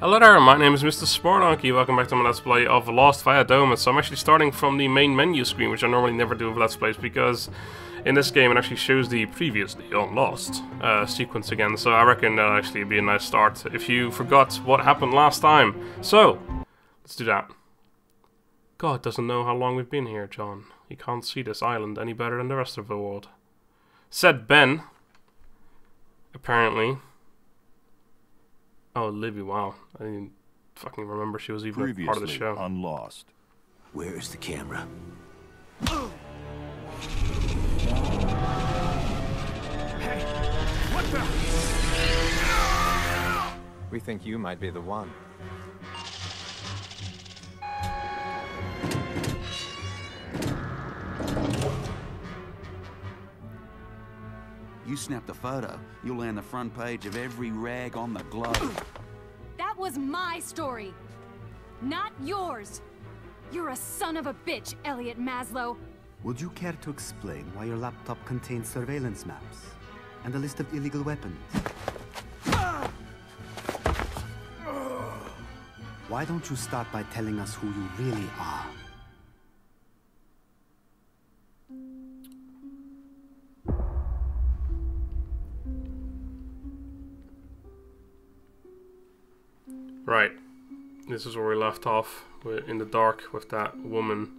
Hello there, my name is Mr. SmartDonkey. Welcome back to my Let's Play of Lost via Domus. So I'm actually starting from the main menu screen, which I normally never do with Let's Plays, because in this game it actually shows the previously on Lost uh, sequence again. So I reckon that'll actually be a nice start if you forgot what happened last time. So, let's do that. God doesn't know how long we've been here, John. He can't see this island any better than the rest of the world. Said Ben. Apparently. Oh, Libby, wow. I didn't fucking remember she was even a part of the show. on Lost. Where is the camera? We think you might be the one. You snapped a photo, you'll land the front page of every rag on the globe. That was my story, not yours. You're a son of a bitch, Elliot Maslow. Would you care to explain why your laptop contains surveillance maps and a list of illegal weapons? Why don't you start by telling us who you really are? This is where we left off. We're in the dark with that woman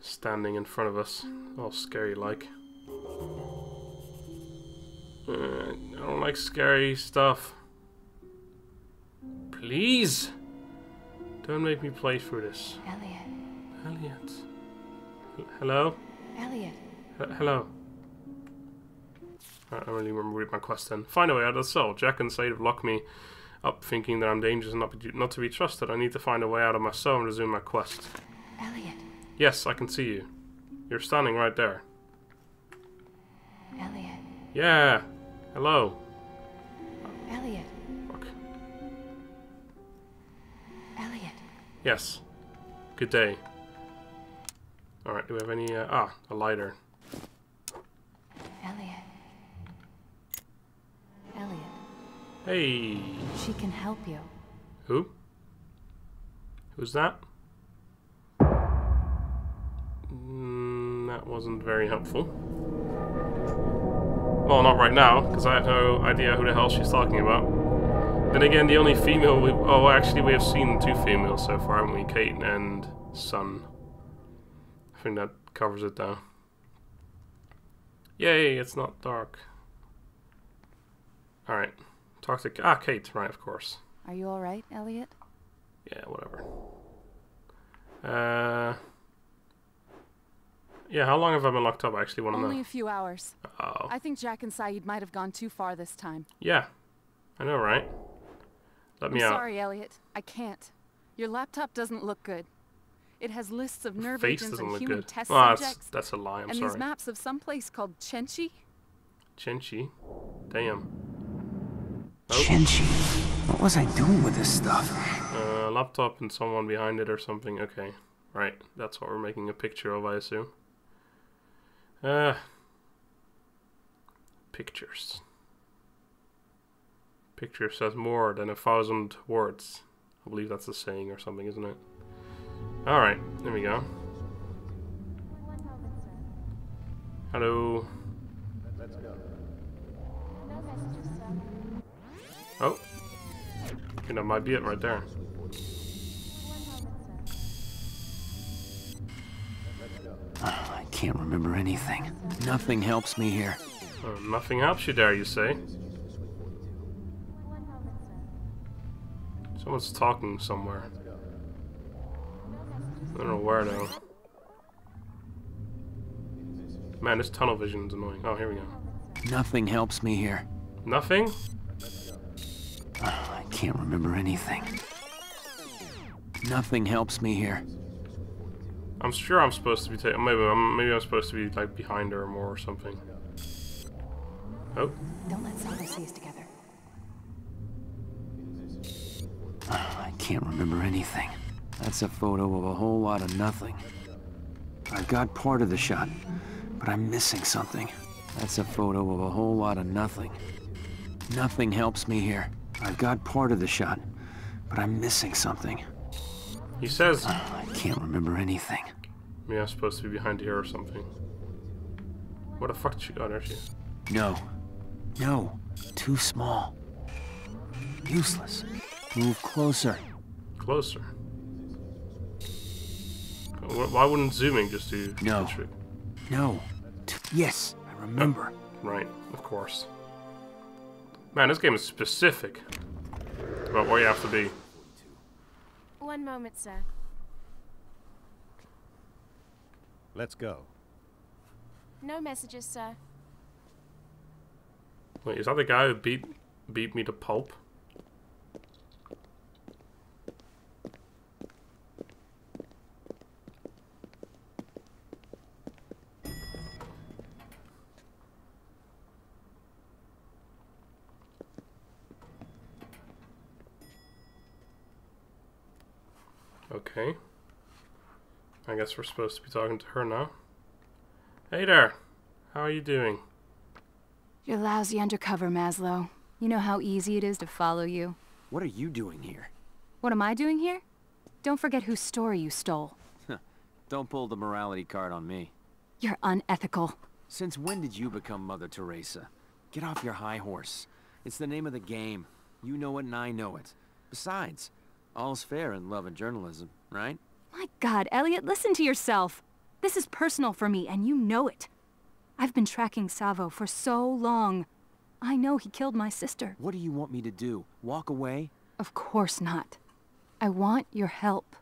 standing in front of us. All scary like. Uh, I don't like scary stuff. Please! Don't make me play through this. Elliot, Elliot. H- Hello? Elliot. H- hello. I don't really remember read my quest then. Find a way out of the cell. Jack and Sayid have locked me up thinking that I'm dangerous and not, be, not to be trusted. I need to find a way out of my cell and resume my quest. Elliot, Yes, I can see you. You're standing right there. Elliot, Yeah. Hello. Elliot, Fuck. Elliot. Yes. Good day. Alright, do we have any... Uh, ah, a lighter. Elliot. Elliot, Hey. she can help you. Who? Who's that? Mm, that wasn't very helpful. Well, not right now, because I have no idea who the hell she's talking about. Then again, the only female we... Oh, actually, we have seen two females so far, haven't we? Kate and Sun. I think that covers it, though. Yay, it's not dark. Alright. Talk to... Ah, Kate, right, of course. Are you alright, Elliot? Yeah, whatever. Uh, yeah, how long have I been locked up? I actually want to know. Only a few hours. Oh, I think Jack and Sayid might have gone too far this time. yeah, I know, right? Let I'm me out. sorry, Elliot. I can't. Your laptop doesn't look good. It has lists of nerve Face agents and human good. test Well, that's, subjects, that's a lie. I'm and sorry. these maps of some place called Chenchi. Chenchi? damn. Chenchi. What was I doing with this stuff? Uh, laptop and someone behind it or something. Okay, right. That's what we're making a picture of, I assume. Uh, pictures. Picture says more than a thousand words. I believe that's a saying or something, isn't it? Alright, there we go. Hello. Oh. I think that might be it right there. I can't remember anything. Nothing helps me here. Uh, nothing helps you there, you say? Someone's talking somewhere. I don't know where though. Man, this tunnel vision is annoying. Oh, here we go. Nothing helps me here. Nothing? I can't remember anything. Nothing helps me here. I'm sure I'm supposed to be taking. Maybe I'm. Maybe I'm supposed to be like behind her more or something. Oh, Don't let Sandra see us together. Oh, I can't remember anything. That's a photo of a whole lot of nothing. I've got part of the shot, but I'm missing something. That's a photo of a whole lot of nothing. Nothing helps me here. I got part of the shot, but I'm missing something. He says, uh, I can't remember anything. maybe I'm supposed to be behind here or something. What the fuck did she go? There she is. No. No. Too small. Useless. Move closer. Closer. Why wouldn't zooming just do No. No. T- yes, I remember. Right, of course. Man, this game is specific about where you have to be. One moment, sir. Let's go. No messages, sir. Wait, is that the guy who beat beat me to pulp? Okay. I guess we're supposed to be talking to her now. Hey there. How are you doing? You're lousy undercover, Maslow. You know how easy it is to follow you. What are you doing here? What am I doing here? Don't forget whose story you stole. Don't pull the morality card on me. You're unethical. Since when did you become Mother Teresa? Get off your high horse. It's the name of the game. You know it and I know it. Besides, all's fair in love and journalism, right? My god, Elliot, listen to yourself. This is personal for me, and you know it. I've been tracking Savo for so long. I know he killed my sister. What do you want me to do? Walk away? Of course not. I want your help.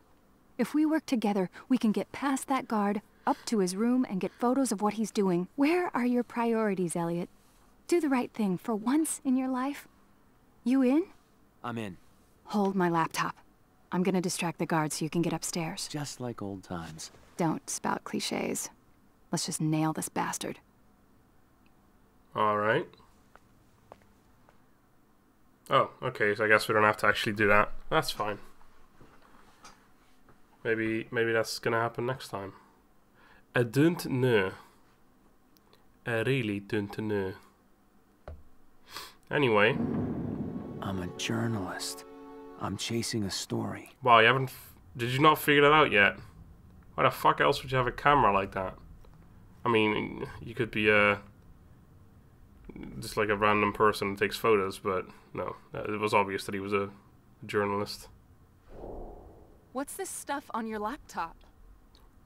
If we work together, we can get past that guard, up to his room, and get photos of what he's doing. Where are your priorities, Elliot? Do the right thing for once in your life. You in? I'm in. Hold my laptop. I'm gonna distract the guards so you can get upstairs. Just like old times. Don't spout cliches. Let's just nail this bastard. Alright. Oh, okay, so I guess we don't have to actually do that. That's fine. Maybe maybe that's gonna happen next time. I don't know. I really don't know. Anyway, I'm a journalist. I'm chasing a story. wow, you haven't. F- did you not figure that out yet? Why the fuck else would you have a camera like that? I mean, you could be a just like a random person who takes photos, but no, it was obvious that he was a journalist. What's this stuff on your laptop?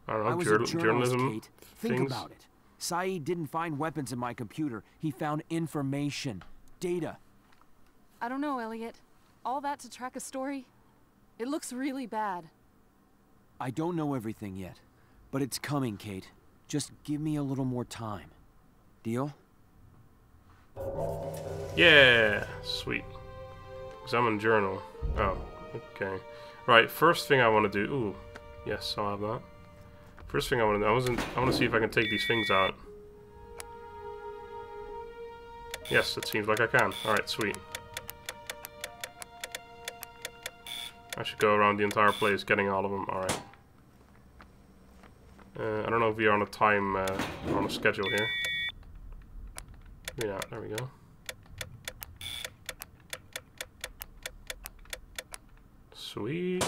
I don't know, I was jour- a journalist, journalism Kate. Think things. about it. Sayid didn't find weapons in my computer. He found information. Data. I don't know, Elliot. All that to track a story? It looks really bad. I don't know everything yet, but it's coming, Kate. Just give me a little more time. Deal? Yeah, sweet. Examine journal. Oh, okay. Right, first thing I want to do. Ooh, yes, I'll have that. First thing I want to do. I wasn't. I want to see if I can take these things out. Yes, it seems like I can. All right, sweet. I should go around the entire place getting all of them. All right. Uh, I don't know if we are on a time uh, on a schedule here. Yeah, there we go. Sweet.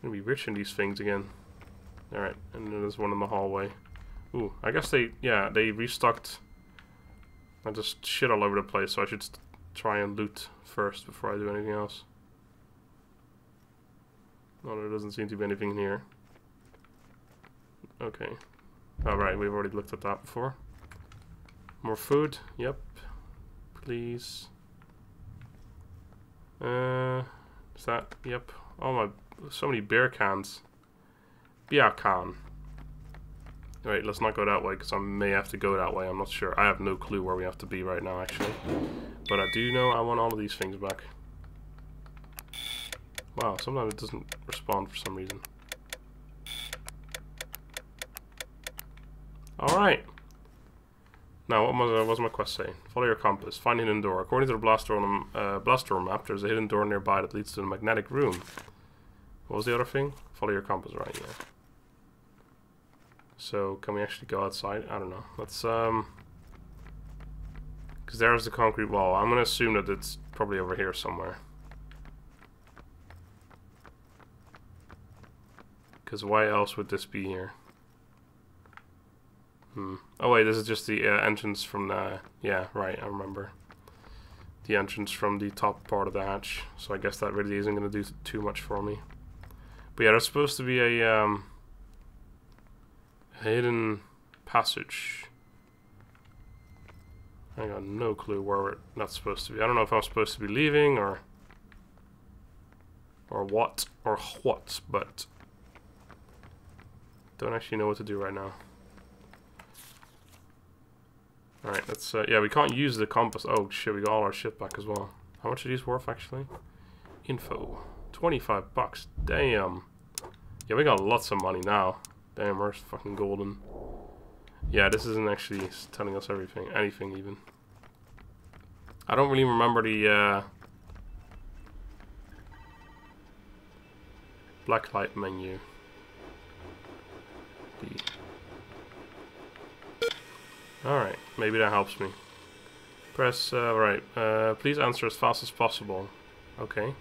Gonna be rich in these things again. Alright, and then there's one in the hallway. Ooh, I guess they, yeah, they restocked. I just shit all over the place, so I should try and loot first before I do anything else. No, there doesn't seem to be anything in here. Okay. Alright, we've already looked at that before. More food? Yep. Please. Uh, is that? Yep. Oh my, so many beer cans. Beer can. Alright, let's not go that way because I may have to go that way. I'm not sure. I have no clue where we have to be right now, actually. But I do know I want all of these things back. Wow, sometimes it doesn't respond for some reason. Alright. Now, what was, uh, what was my quest saying? Follow your compass. Find a hidden door. According to the blast door, on uh, blast door map, there's a hidden door nearby that leads to the magnetic room. What was the other thing? Follow your compass, right? Yeah. So, can we actually go outside? I don't know. Let's um, Because there's the concrete wall. I'm going to assume that it's probably over here somewhere. Because why else would this be here? Hmm. Oh wait, this is just the uh, entrance from the... Yeah, right, I remember. The entrance from the top part of the hatch. So I guess that really isn't going to do too much for me. But yeah, there's supposed to be a, um, hidden passage. I got no clue where we're not supposed to be. I don't know if I'm supposed to be leaving or or what or what, but don't actually know what to do right now. Alright, let's, uh, yeah, we can't use the compass. Oh, shit, we got all our shit back as well. How much are these worth, actually? Info. 25 bucks. Damn. Yeah, we got lots of money now. Damn, we're fucking golden. Yeah, this isn't actually telling us everything, anything even. I don't really remember the, uh, blacklight menu. Alright, maybe that helps me. Press, uh, right, uh, please answer as fast as possible. Okay.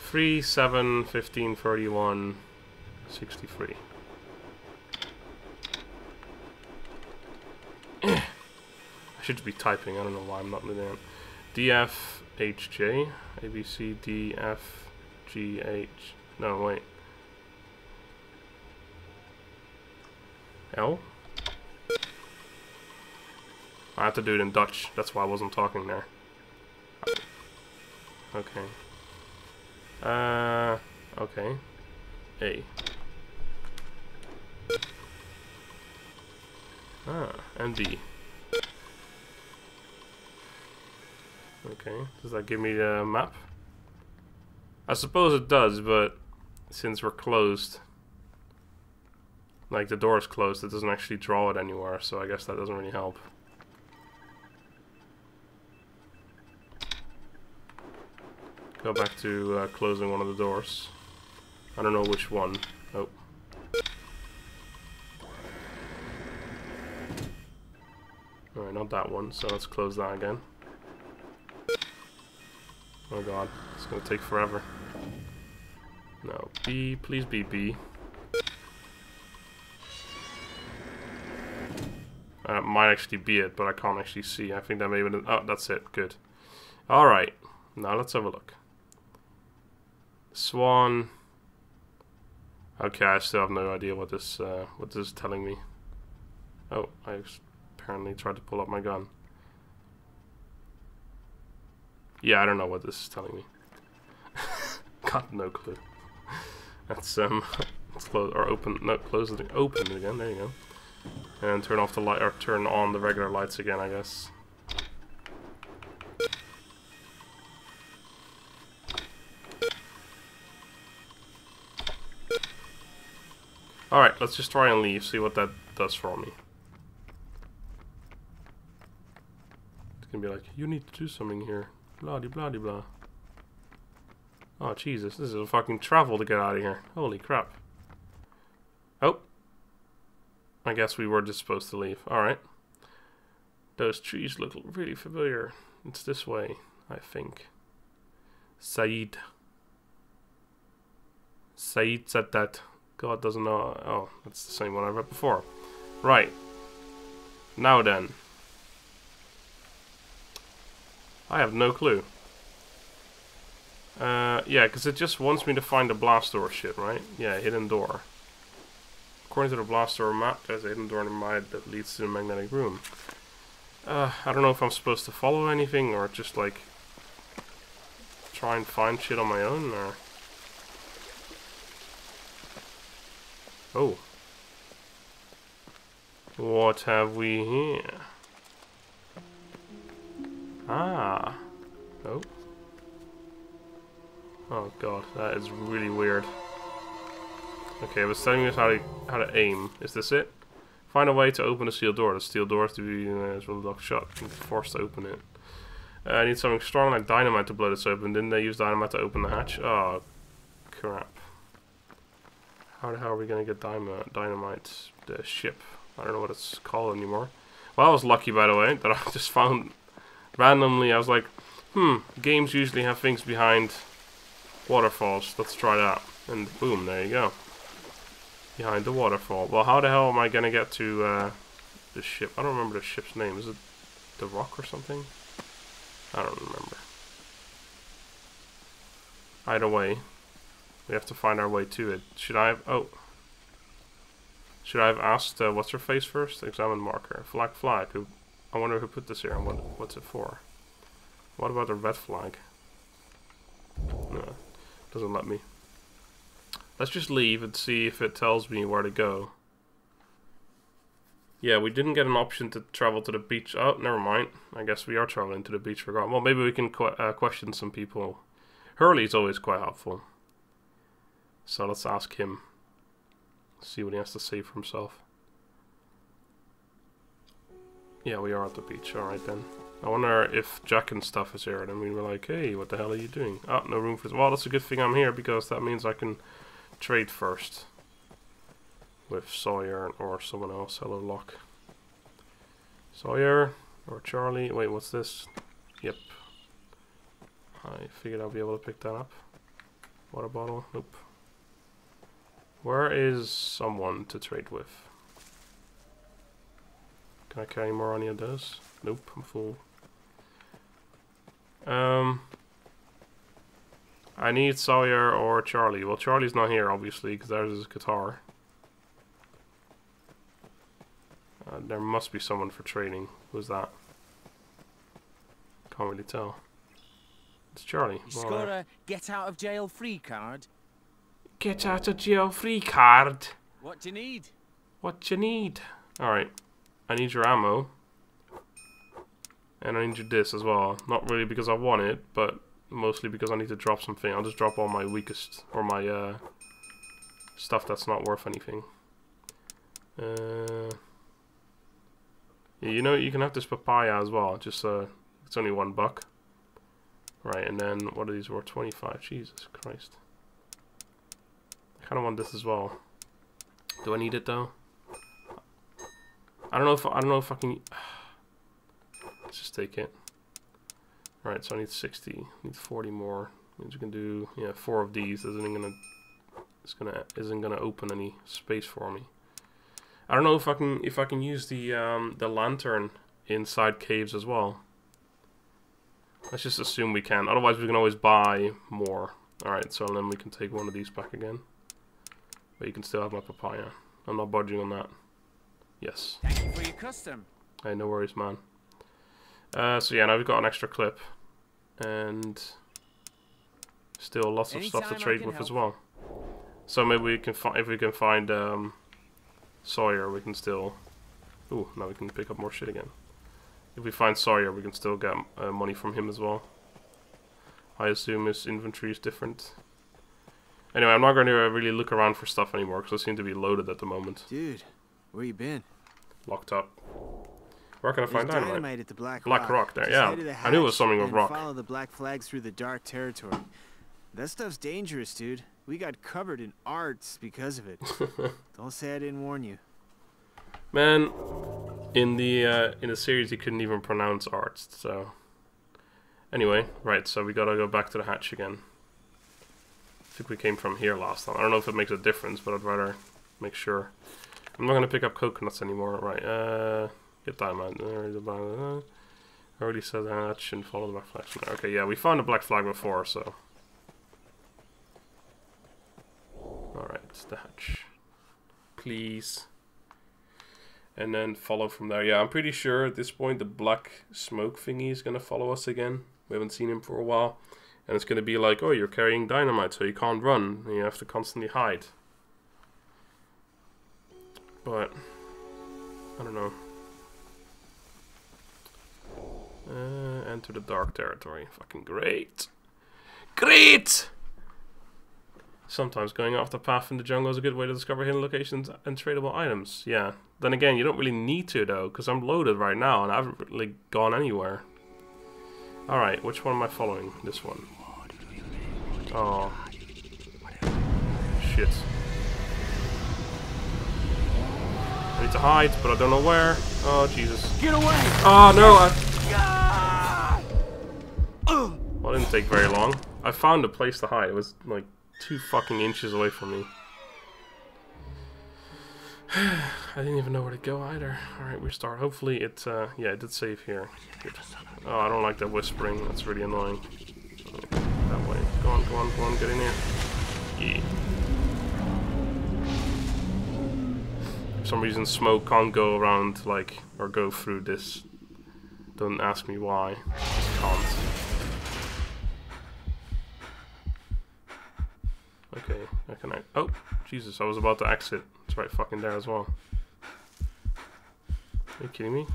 3, 7, 15, 31, 63. I should be typing, I don't know why I'm not doing that. D, F, H, J, A, B, C, D, F, G, H, no, wait. L? I have to do it in Dutch. That's why I wasn't talking there. Okay. Uh, okay. A. Ah, and D. Okay, does that give me the map? I suppose it does, but since we're closed, like the door is closed, it doesn't actually draw it anywhere, so I guess that doesn't really help. Go back to uh, closing one of the doors. I don't know which one. Oh. Alright, not that one, so let's close that again. Oh god, it's gonna take forever. No, B, please be B. Uh, might actually be it, but I can't actually see. I think that may be... Oh, that's it. Good. Alright. Now let's have a look. Swan. Okay, I still have no idea what this uh, what this is telling me. Oh, I apparently tried to pull up my gun. Yeah, I don't know what this is telling me. Got no clue. That's um, let's close or open. No, close it. Open it again. There you go. And turn off the light or turn on the regular lights again. I guess. Alright, let's just try and leave, see what that does for me. It's gonna be like, you need to do something here. Blah de blah de blah. Oh Jesus, this is a fucking travel to get out of here. Holy crap. Oh. I guess we were just supposed to leave. Alright. Those trees look really familiar. It's this way, I think. Said. Said said that. God doesn't know. Oh, that's the same one I read before. Right. Now then. I have no clue. Uh, yeah, because it just wants me to find the blast door shit, right? Yeah, hidden door. According to the blast door map, there's a hidden door in the mine that leads to the magnetic room. Uh, I don't know if I'm supposed to follow anything or just like try and find shit on my own or... Oh. What have we here? Ah. Oh. Oh god, that is really weird. Okay, it was telling us how to how to aim. Is this it? Find a way to open the steel door. The steel door is to be uh, locked shut. I'm forced to open it. Uh, I need something strong like dynamite to blow this open. Didn't they use dynamite to open the hatch? Oh, crap. How the hell are we gonna get dynamite, dynamite the ship? I don't know what it's called anymore. Well, I was lucky, by the way, that I just found randomly. I was like, hmm, games usually have things behind waterfalls. Let's try that. And boom, there you go. Behind the waterfall. Well, how the hell am I gonna get to uh, the ship? I don't remember the ship's name. Is it the Rock or something? I don't remember. Either way, we have to find our way to it. Should I have... Oh. Should I have asked uh, what's her face first? Examine marker. Flag flag. Who, I wonder who put this here and what, what's it for. What about the red flag? No, doesn't let me. Let's just leave and see if it tells me where to go. Yeah, we didn't get an option to travel to the beach. Oh, never mind. I guess we are traveling to the beach. Forgot. Well, maybe we can qu uh, question some people. Hurley's always quite helpful. So let's ask him. See what he has to say for himself. Yeah, we are at the beach. Alright then. I wonder if Jack and stuff is here. And we were like, hey, what the hell are you doing? Oh, no room for... this. Well, that's a good thing I'm here because that means I can trade first. With Sawyer or someone else. Hello, Locke. Sawyer or Charlie. Wait, what's this? Yep. I figured I'll be able to pick that up. Water bottle. Nope. Where is someone to trade with? Can I carry more on any of those? Nope, I'm full. Um, I need Sawyer or Charlie. Well, Charlie's not here, obviously, because there's his guitar. Uh, there must be someone for training. Who's that? Can't really tell. It's Charlie. You score a get out of jail free card? Get out of jail free card. What do you need? What you need? Alright. I need your ammo. And I need your this as well. Not really because I want it, but mostly because I need to drop something. I'll just drop all my weakest, or my uh, stuff that's not worth anything. Uh, yeah, you know, you can have this papaya as well. Just uh, It's only one buck. Right, and then what are these worth? 25. Jesus Christ. I kind of want this as well. Do I need it though? I don't know if I don't know if I can. Let's just take it. Right, so I need 60. I need 40 more. Means we can do yeah four of these. Isn't gonna it's gonna isn't gonna open any space for me. I don't know if I can if I can use the um, the lantern inside caves as well. Let's just assume we can. Otherwise, we can always buy more. Alright, so then we can take one of these back again. But you can still have my papaya. I'm not budging on that. Yes. Thank you for your custom. Hey, no worries, man. Uh, so yeah, now we've got an extra clip. And still lots of Anytime stuff to trade can with as well. So maybe we can find if we can find um, Sawyer, we can still. Ooh, now we can pick up more shit again. If we find Sawyer, we can still get uh, money from him as well. I assume his inventory is different. Anyway, I'm not going to uh, really look around for stuff anymore because I seem to be loaded at the moment. Dude, where you been? Locked up. Where can I find There's dynamite? dynamite at the Black, Black Rock there, Just yeah. I knew it was something with rock. follow the black flags through the dark territory. That stuff's dangerous, dude. We got covered in Arzt because of it. Don't say I didn't warn you. Man, in the uh, in the series he couldn't even pronounce Arzt. So anyway, right. So we gotta go back to the hatch again. I think we came from here last time. I don't know if it makes a difference, but I'd rather make sure. I'm not gonna pick up coconuts anymore. Right. Uh, get uh, I already said hatch and follow the black flag. there Okay, yeah, we found a black flag before, so. Alright, the hatch. Please and then follow from there. Yeah, I'm pretty sure at this point the black smoke thingy is gonna follow us again. We haven't seen him for a while, and it's gonna be like, oh, you're carrying dynamite, so you can't run, you have to constantly hide. But I don't know. Uh, enter the dark territory. Fucking great, great. Sometimes going off the path in the jungle is a good way to discover hidden locations and tradable items. Yeah. Then again, you don't really need to though, because I'm loaded right now and I haven't really gone anywhere. Alright, which one am I following? This one. Oh. Shit. I I need to hide, but I don't know where. Oh, Jesus. Get away! Oh, no! I... Well, it didn't take very long. I found a place to hide. It was, like, two fucking inches away from me. I didn't even know where to go either. Alright, we start. Hopefully it, uh, yeah, it did save here. Oh, I don't like that whispering. That's really annoying. That way. Go on, go on, go on, get in here. Yeah. For some reason, smoke can't go around, like, or go through this. Don't ask me why. Just can't. Okay, I can. Oh, Jesus! I was about to exit. It's right fucking there as well. Are you kidding me?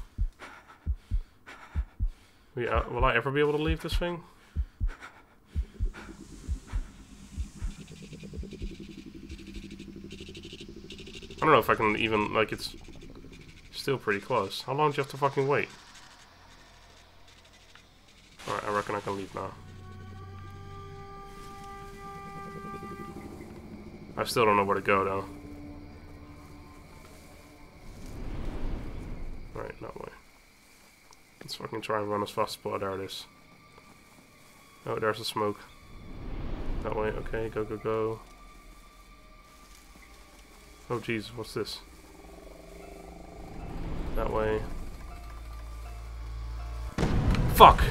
We, uh, will I ever be able to leave this thing? I don't know if I can even, like, it's still pretty close. How long do you have to fucking wait? Alright, I reckon I can leave now. I still don't know where to go, though. Right, that way. Let's fucking try and run as fast as possible. There it is. Oh, there's the smoke. That way, okay, go, go, go. Oh jeez, what's this? That way. Fuck!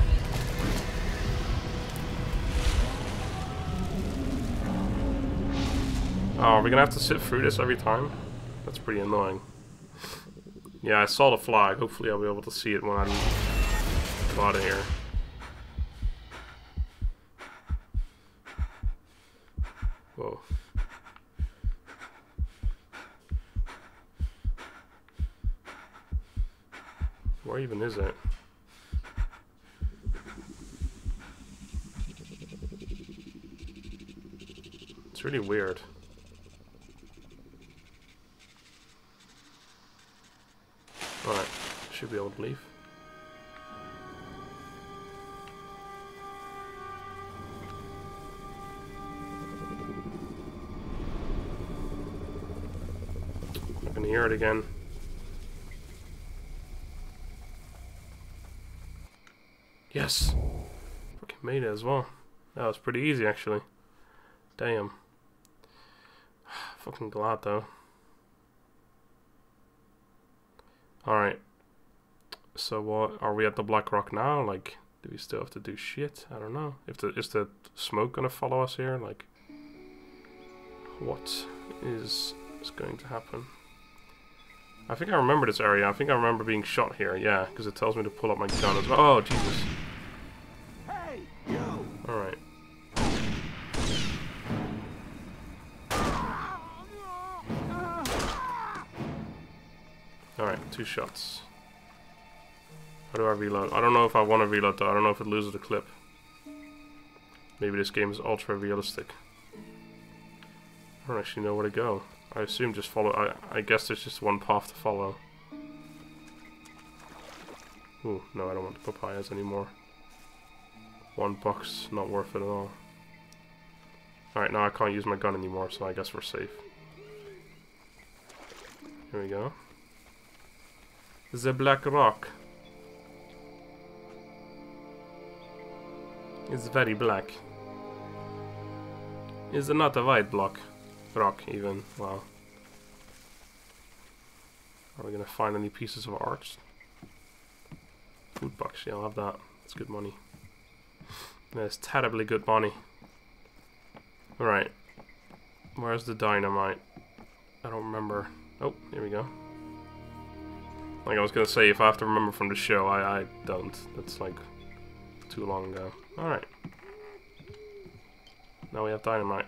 Oh, are we gonna have to sit through this every time? That's pretty annoying. Yeah, I saw the flag. Hopefully I'll be able to see it when I'm out of here. Whoa. Where even is it? It's really weird. Alright, should be able to leave. I can hear it again. Yes! Fucking made it as well. That was pretty easy actually. Damn. Fucking glad though. Alright. So what are we at the Black Rock now? Like do we still have to do shit? I don't know. If the is the smoke gonna follow us here? Like what is is going to happen? I think I remember this area. I think I remember being shot here. Yeah, because it tells me to pull up my gun as well. Oh, Jesus. Hey, yo! Alright. Alright, two shots. How do I reload? I don't know if I want to reload though. I don't know if it loses the clip. Maybe this game is ultra realistic. I don't actually know where to go. I assume just follow. I, I guess there's just one path to follow. Ooh, no, I don't want the papayas anymore. One buck's not worth it at all. Alright, now I can't use my gun anymore, so I guess we're safe. Here we go. The Black Rock. It's very black. It's not a white block. Rock, even. Wow. Are we gonna find any pieces of art? Food box, yeah, I'll have that. It's good money. That's terribly good money. Alright. Where's the dynamite? I don't remember. Oh, here we go. Like I was gonna say, if I have to remember from the show, I, I don't. That's like too long ago. Alright. Now we have dynamite.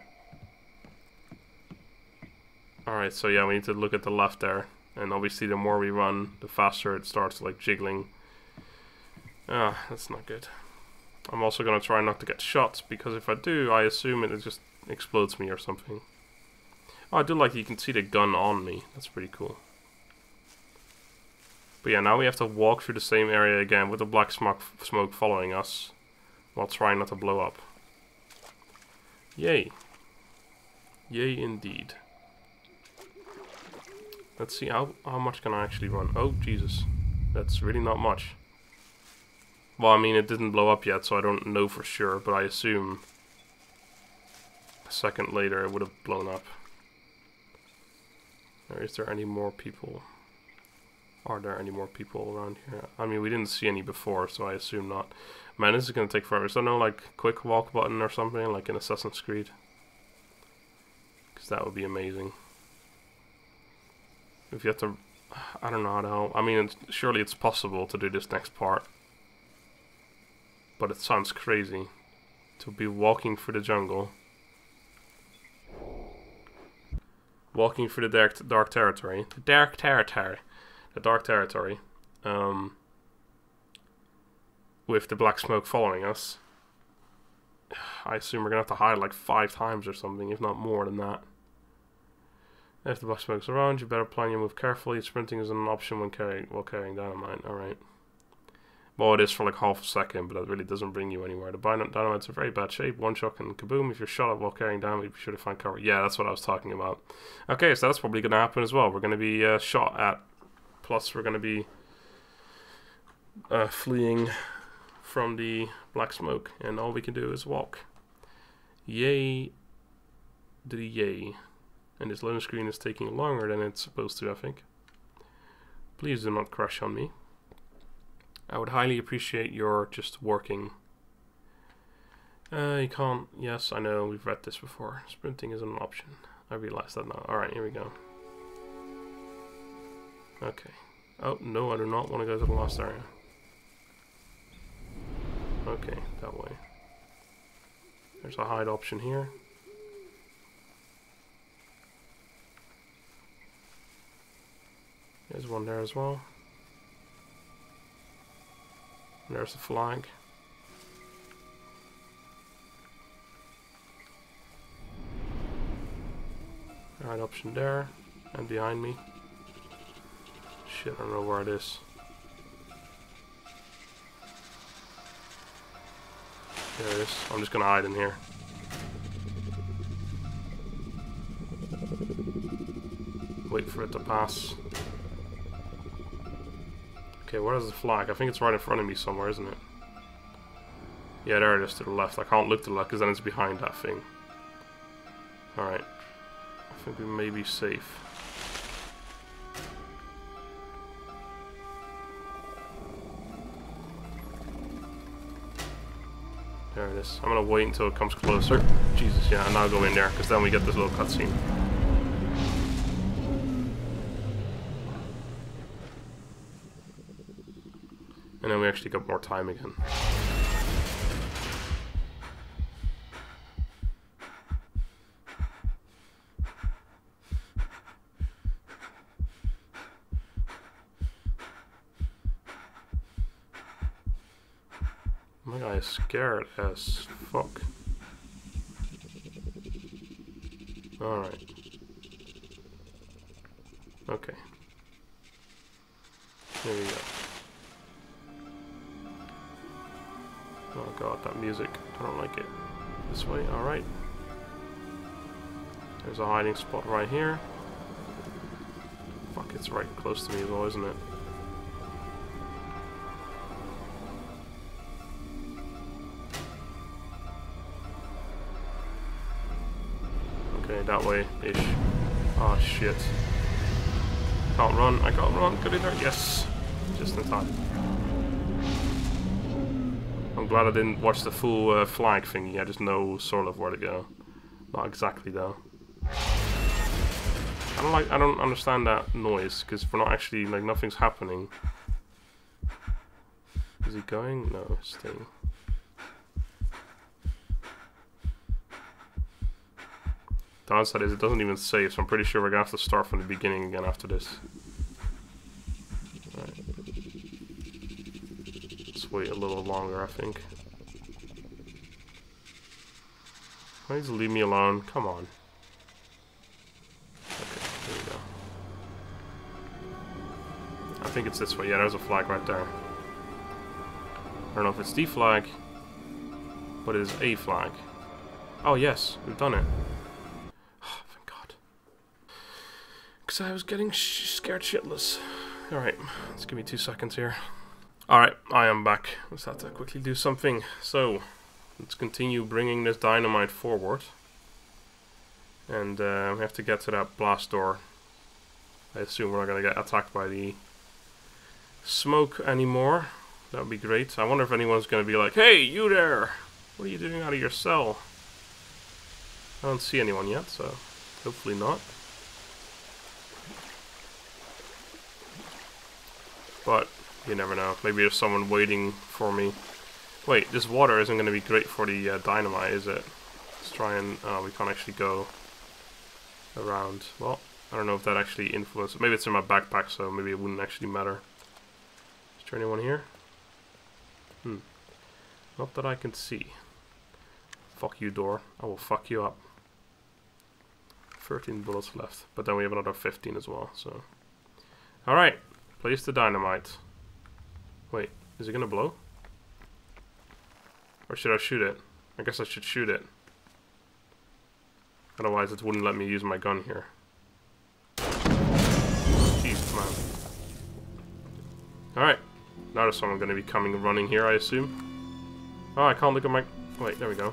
Alright, so yeah, we need to look at the left there. And obviously the more we run, the faster it starts like jiggling. Ah, that's not good. I'm also gonna try not to get shot, because if I do, I assume it just explodes me or something. Oh, I do like you can see the gun on me. That's pretty cool. But yeah, now we have to walk through the same area again with the black smoke, smoke following us while trying not to blow up. Yay. Yay indeed. Let's see, how, how much can I actually run? Oh, Jesus. That's really not much. Well, I mean, it didn't blow up yet, so I don't know for sure, but I assume a second later it would have blown up. Or is there any more people? Are there any more people around here? I mean, we didn't see any before, so I assume not. Man, this is gonna take forever. Is there no, like, quick walk button or something, like in Assassin's Creed? Because that would be amazing. If you have to... I don't know how to help. I mean, it's, surely it's possible to do this next part. But it sounds crazy. To be walking through the jungle. Walking through the dark, dark territory. The dark territory. The dark territory. Um, with the black smoke following us. I assume we're to have to hide like five times or something, if not more than that. If the black smoke's around, you better plan your move carefully. Sprinting is an option when carrying while carrying dynamite. Alright. Well, it is for like half a second, but that really doesn't bring you anywhere. The dynamite's in very bad shape. One shot and kaboom. If you're shot while carrying dynamite, be sure to find cover. Yeah, that's what I was talking about. Okay, so that's probably going to happen as well. We're going to be uh, shot at. Plus, we're going to be uh, fleeing from the black smoke, and all we can do is walk. Yay, the yay. And this loading screen is taking longer than it's supposed to, I think. Please do not crash on me. I would highly appreciate your just working. Uh, you can't. Yes, I know. We've read this before. Sprinting is an option. I realize that now. Alright, here we go. Okay. Oh, no, I do not want to go to the last area. Okay, that way. There's a hide option here. There's one there as well. And there's a flag. Right option there. And behind me. Shit, I don't know where it is. There it is. I'm just gonna hide in here. Wait for it to pass. Okay, where is the flag? I think it's right in front of me somewhere, isn't it? Yeah, there it is to the left. I can't look to the left because then it's behind that thing. Alright. I think we may be safe. There it is. I'm gonna wait until it comes closer. Jesus, yeah, and I'll go in there because then we get this little cutscene. And then we actually got more time again. My scared as fuck. Alright. Okay. Here we go. Oh god, that music. I don't like it. This way, alright. There's a hiding spot right here. Fuck, it's right close to me as well, isn't it? That way ish. Oh shit. Can't run, I can't run. In there. Yes! Just in time. I'm glad I didn't watch the full uh, flag thingy. I just know sort of where to go. Not exactly though. I don't like. I don't understand that noise because we're not actually like nothing's happening. Is he going? No, staying. Downside is it doesn't even save, so I'm pretty sure we're gonna have to start from the beginning again after this. Let's wait a little longer, I think. Please leave me alone. Come on. Okay, here we go. I think it's this way. Yeah, there's a flag right there. I don't know if it's the flag, but it is a flag. Oh yes, we've done it. Because I was getting sh scared shitless. Alright, let's give me two seconds here. Alright, I am back. Let's have to quickly do something. So, let's continue bringing this dynamite forward. And uh, we have to get to that blast door. I assume we're not going to get attacked by the smoke anymore. That would be great. I wonder if anyone's going to be like, Hey, you there! What are you doing out of your cell? I don't see anyone yet, so hopefully not. But you never know. Maybe there's someone waiting for me. Wait, this water isn't going to be great for the uh, dynamite, is it? Let's try and... Uh, we can't actually go around. Well, I don't know if that actually influences... Maybe it's in my backpack, so maybe it wouldn't actually matter. Is there anyone here? Hmm. Not that I can see. Fuck you, door. I will fuck you up. 13 bullets left. But then we have another 15 as well, so... Alright. Place the dynamite. Wait, is it gonna blow? Or should I shoot it? I guess I should shoot it. Otherwise it wouldn't let me use my gun here. Jeez, man. Alright. There's someone gonna be coming running here, I assume. Oh, I can't look at my... Wait, there we go.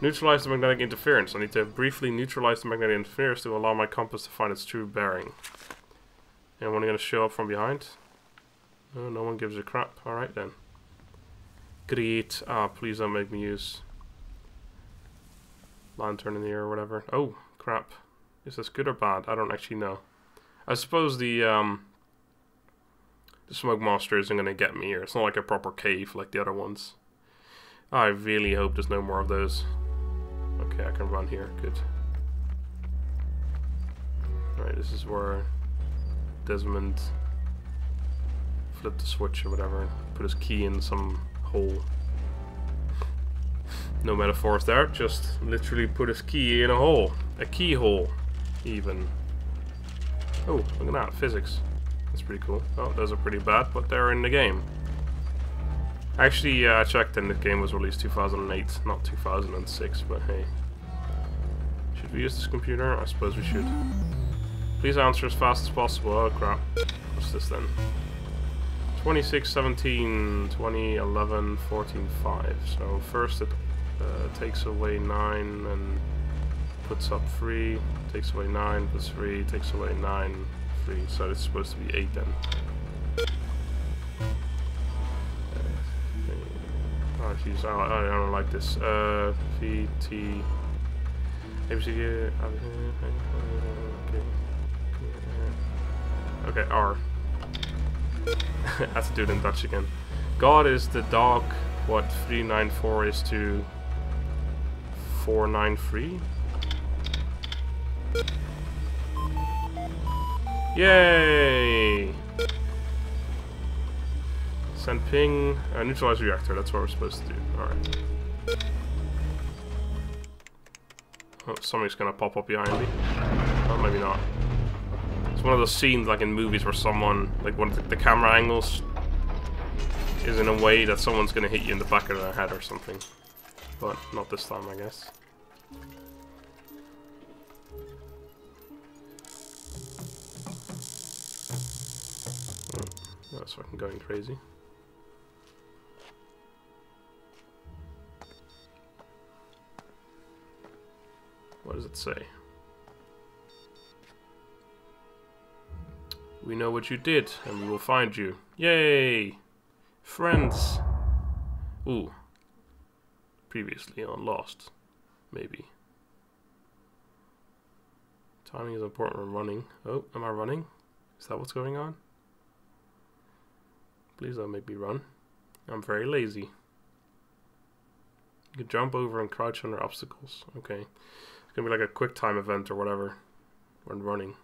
Neutralize the magnetic interference. I need to briefly neutralize the magnetic interference to allow my compass to find its true bearing. Anyone gonna show up from behind? No, no one gives a crap. Alright then. Great. Ah, please don't make me use lantern in the air or whatever. Oh, crap. Is this good or bad? I don't actually know. I suppose the um the smoke monster isn't gonna get me here. It's not like a proper cave like the other ones. I really hope there's no more of those. Okay, I can run here. Good. Alright, this is where Desmond flipped the switch or whatever, put his key in some hole. No metaphors there, just literally put his key in a hole. A keyhole, even. Oh, look at that, physics. That's pretty cool. Oh, those are pretty bad, but they're in the game. Actually, uh, I checked and the game was released 2008, not 2006, but hey. Should we use this computer? I suppose we should. Please answer as fast as possible. Oh crap. What's this then? 26, 17, 20, 11, 14, 5. So first it uh, takes away 9 and puts up 3. Takes away 9, puts 3, takes away 9, 3. So it's supposed to be 8 then. Oh jeez, I, I don't like this. Uh, V, T, ABC, okay. R. That's to in Dutch again. God is the dog what 394 is to 493? Yay! Send ping, uh, neutralize reactor, that's what we're supposed to do. Alright. Oh, somebody's gonna pop up behind me. Oh, maybe not. One of those scenes like in movies where someone, like one of the, the camera angles is in a way that someone's gonna hit you in the back of the head or something. But not this time, I guess. Oh, that's fucking going crazy. What does it say? We know what you did, and we will find you. Yay! Friends! Ooh. Previously on Lost. Maybe. Timing is important when running. Oh, am I running? Is that what's going on? Please don't make me run. I'm very lazy. You can jump over and crouch under obstacles. Okay. It's gonna be like a quick time event or whatever when running.